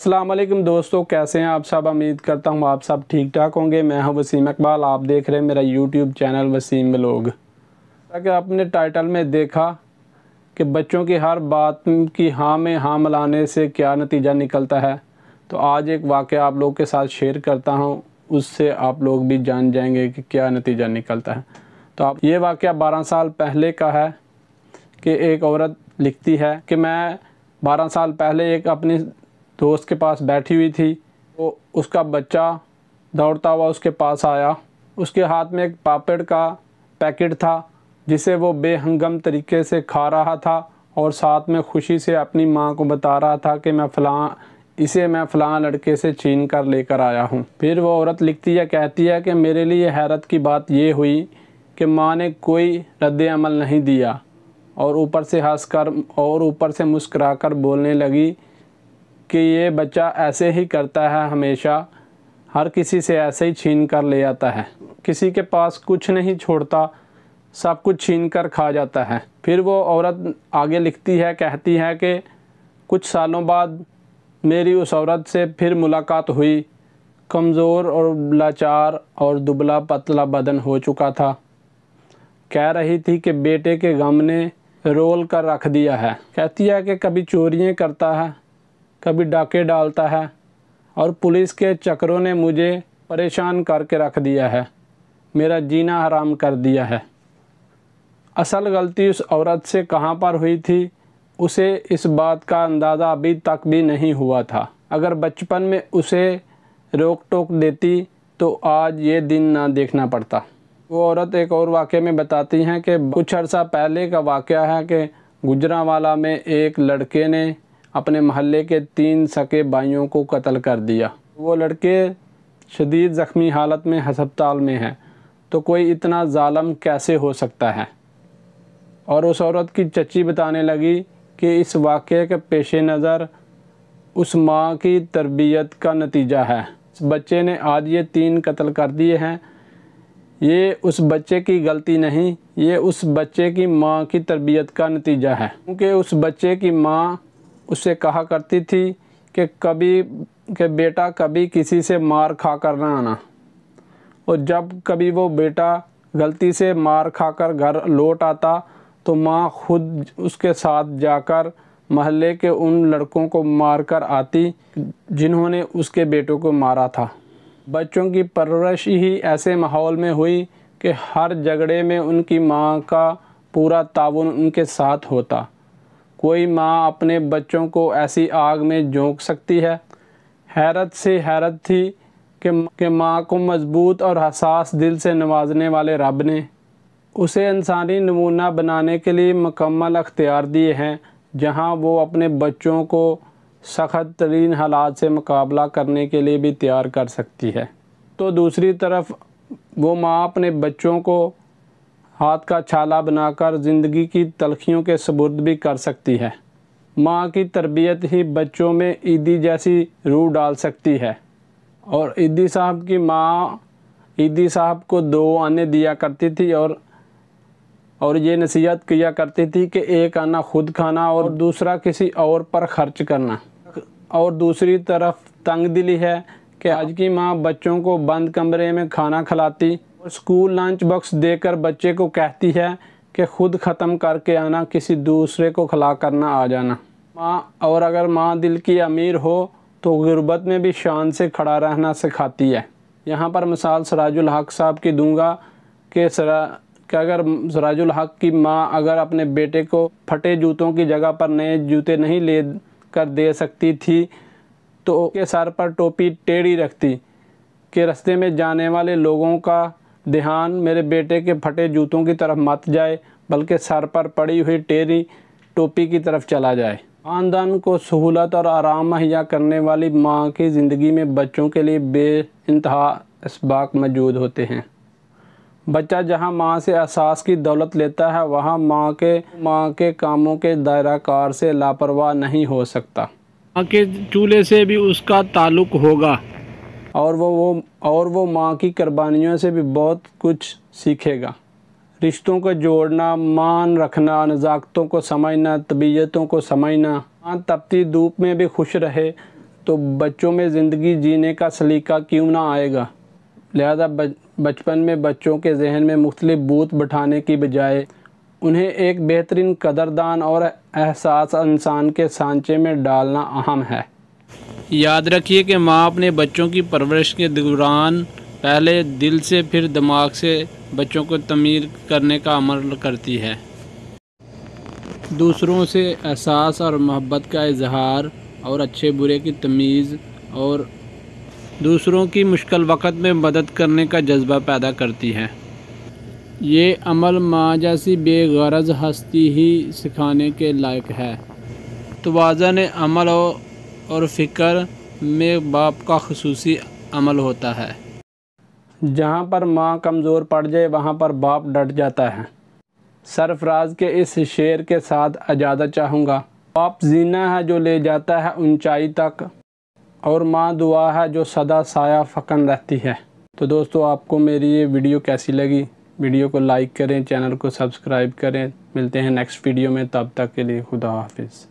वालेकुम दोस्तों, कैसे हैं आप सब? उम्मीद करता हूँ आप सब ठीक ठाक होंगे। मैं हूँ वसीम इकबाल, आप देख रहे हैं मेरा यूट्यूब चैनल वसीम लोग कि आपने टाइटल में देखा कि बच्चों की हर बात की हाँ में हाँ मिलाने से क्या नतीजा निकलता है तो आज एक वाक़ आप लोग के साथ शेयर करता हूँ। उससे आप लोग भी जान जाएँगे कि क्या नतीजा निकलता है। तो आप, ये वाक़ बारह साल पहले का है कि एक औरत लिखती है कि मैं बारह साल पहले एक अपनी दोस्त के पास बैठी हुई थी। वो उसका बच्चा दौड़ता हुआ उसके पास आया। उसके हाथ में एक पापड़ का पैकेट था, जिसे वो बेहंगम तरीके से खा रहा था और साथ में खुशी से अपनी माँ को बता रहा था कि मैं फ़लाँ, इसे मैं फ़लाँ लड़के से छीन कर लेकर आया हूँ। फिर वो औरत लिखती है, कहती है कि मेरे लिए हैरत की बात ये हुई कि माँ ने कोई रद्द अमल नहीं दिया और ऊपर से हंस कर और ऊपर से मुस्करा कर बोलने लगी कि ये बच्चा ऐसे ही करता है, हमेशा हर किसी से ऐसे ही छीन कर ले आता है। किसी के पास कुछ नहीं छोड़ता, सब कुछ छीन कर खा जाता है। फिर वो औरत आगे लिखती है, कहती है कि कुछ सालों बाद मेरी उस औरत से फिर मुलाकात हुई। कमज़ोर और लाचार और दुबला पतला बदन हो चुका था। कह रही थी कि बेटे के गम ने रोल कर रख दिया है। कहती है कि कभी चोरियाँ करता है कभी डाके डालता है और पुलिस के चक्रों ने मुझे परेशान करके रख दिया है। मेरा जीना हराम कर दिया है। असल गलती उस औरत से कहाँ पर हुई थी, उसे इस बात का अंदाज़ा अभी तक भी नहीं हुआ था। अगर बचपन में उसे रोक टोक देती तो आज ये दिन ना देखना पड़ता। वो औरत एक और वाक़े में बताती हैं कि कुछ अर्सा पहले का वाक़ है कि गुजरावाला में एक लड़के ने अपने महल्ले के तीन सके भाइयों को कत्ल कर दिया। वो लड़के शदीद ज़ख्मी हालत में हस्पताल में हैं तो कोई इतना ज़ालम कैसे हो सकता है? और उस औरत की चची बताने लगी कि इस वाक़े के पेश नज़र उस माँ की तरबियत का नतीजा है। इस बच्चे ने आज ये तीन कत्ल कर दिए हैं। ये उस बच्चे की गलती नहीं, ये उस बच्चे की माँ की तरबियत का नतीजा है। क्योंकि उस बच्चे की माँ उससे कहा करती थी कि कभी, कि बेटा कभी किसी से मार खा कर ना आना। और जब कभी वो बेटा गलती से मार खाकर घर लौट आता तो माँ खुद उसके साथ जाकर महल्ले के उन लड़कों को मार कर आती, जिन्होंने उसके बेटों को मारा था। बच्चों की परवरिश ही ऐसे माहौल में हुई कि हर झगड़े में उनकी माँ का पूरा ताउन उनके साथ होता। कोई माँ अपने बच्चों को ऐसी आग में झोंक सकती है? हैरत से हैरत थी कि कि माँ को मज़बूत और हसास दिल से नवाजने वाले रब ने उसे इंसानी नमूना बनाने के लिए मुकम्मल अख्तियार दिए हैं, जहाँ वो अपने बच्चों को सख्त तरीन हालात से मुकाबला करने के लिए भी तैयार कर सकती है। तो दूसरी तरफ़ वो माँ अपने बच्चों को हाथ का छाला बनाकर ज़िंदगी की तलखियों के सबुर्द भी कर सकती है। माँ की तरबियत ही बच्चों में ईदी जैसी रूह डाल सकती है। और ईदी साहब की माँ ईदी साहब को दो आने दिया करती थी और और ये नसीहत किया करती थी कि एक आना खुद खाना और दूसरा किसी और पर खर्च करना। और दूसरी तरफ़ तंग दिली है कि आज की माँ बच्चों को बंद कमरे में खाना खिलाती स्कूल लंच बॉक्स देकर बच्चे को कहती है कि खुद ख़त्म करके आना, किसी दूसरे को खिला करना, आ जाना। माँ, और अगर माँ दिल की अमीर हो तो गुर्बत में भी शान से खड़ा रहना सिखाती है। यहाँ पर मिसाल सराजुल हक साहब की दूँगा कि सरा, कि अगर सराजुल हक की माँ अगर अपने बेटे को फटे जूतों की जगह पर नए जूते नहीं ले कर दे सकती थी तो के सर पर टोपी टेढ़ी रखती कि रास्ते में जाने वाले लोगों का ध्यान मेरे बेटे के फटे जूतों की तरफ़ मत जाए, बल्कि सर पर पड़ी हुई टेरी टोपी की तरफ़ चला जाए। ख़ानदान को सहूलत और आराम मुहैया करने वाली माँ की ज़िंदगी में बच्चों के लिए बे इंतहा इसबाक मौजूद होते हैं। बच्चा जहाँ माँ से एहसास की दौलत लेता है, वहाँ माँ के माँ के कामों के दायरा कार से लापरवाह नहीं हो सकता। माँ के चूल्हे से भी उसका ताल्लुक होगा। और वो वो, और वो माँ की कुर्बानियों से भी बहुत कुछ सीखेगा। रिश्तों को जोड़ना, मान रखना, नज़ाकतों को समझना, तबीयतों को समझना। हाँ तपती धूप में भी खुश रहे तो बच्चों में ज़िंदगी जीने का सलीका क्यों ना आएगा? लिहाजा बचपन में बच्चों के जहन में मुख्तलिफ़ बूत बैठाने की बजाय, उन्हें एक बेहतरीन कदरदान और एहसास इंसान के सांचे में डालना अहम है। याद रखिए कि माँ अपने बच्चों की परवरिश के दौरान पहले दिल से, फिर दिमाग से बच्चों को तमीर करने का अमल करती है। दूसरों से एहसास और मोहब्बत का इजहार और अच्छे बुरे की तमीज़ और दूसरों की मुश्किल वक़्त में मदद करने का जज्बा पैदा करती है। ये अमल माँ जैसी बेगरज हस्ती ही सिखाने के लायक है। तोज़न अमल और फ़िक्र में बाप का खसूसी अमल होता है। जहाँ पर माँ कमज़ोर पड़ जाए, वहाँ पर बाप डट जाता है। सरफराज के इस शेर के साथ इजाज़त चाहूँगा। बाप जीना है जो ले जाता है ऊंचाई तक, और माँ दुआ है जो सदा साया फ़कन रहती है। तो दोस्तों, आपको मेरी ये वीडियो कैसी लगी? वीडियो को लाइक करें, चैनल को सब्सक्राइब करें। मिलते हैं नेक्स्ट वीडियो में, तब तक के लिए खुदा हाफिज़।